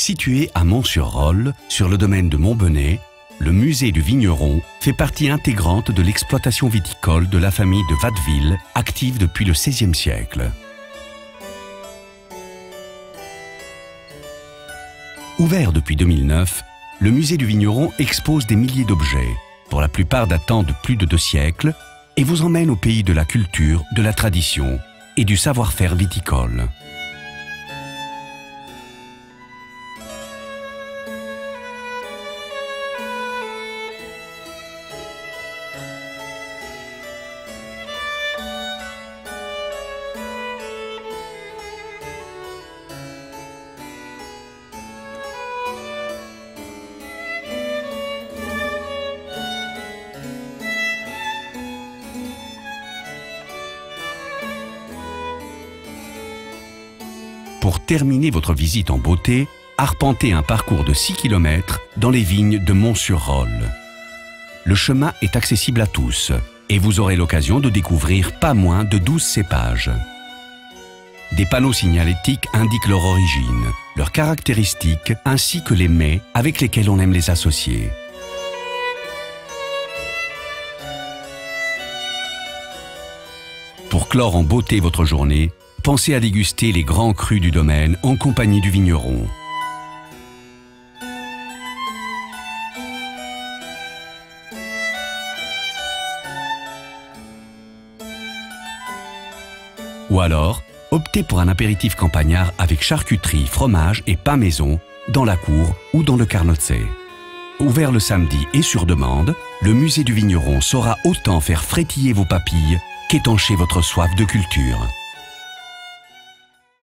Situé à Mont-sur-Rolle, sur le domaine de Montbenet, le musée du vigneron fait partie intégrante de l'exploitation viticole de la famille de Watteville, active depuis le XVIe siècle. Ouvert depuis 2009, le musée du vigneron expose des milliers d'objets, pour la plupart datant de plus de deux siècles, et vous emmène au pays de la culture, de la tradition et du savoir-faire viticole. Pour terminer votre visite en beauté, arpentez un parcours de 6 km dans les vignes de Mont-sur-Rolle. Le chemin est accessible à tous et vous aurez l'occasion de découvrir pas moins de 12 cépages. Des panneaux signalétiques indiquent leur origine, leurs caractéristiques ainsi que les mets avec lesquels on aime les associer. Pour clore en beauté votre journée, pensez à déguster les grands crus du domaine en compagnie du vigneron. Ou alors, optez pour un apéritif campagnard avec charcuterie, fromage et pain maison dans la cour ou dans le carnotset. Ouvert le samedi et sur demande, le musée du vigneron saura autant faire frétiller vos papilles qu'étancher votre soif de culture.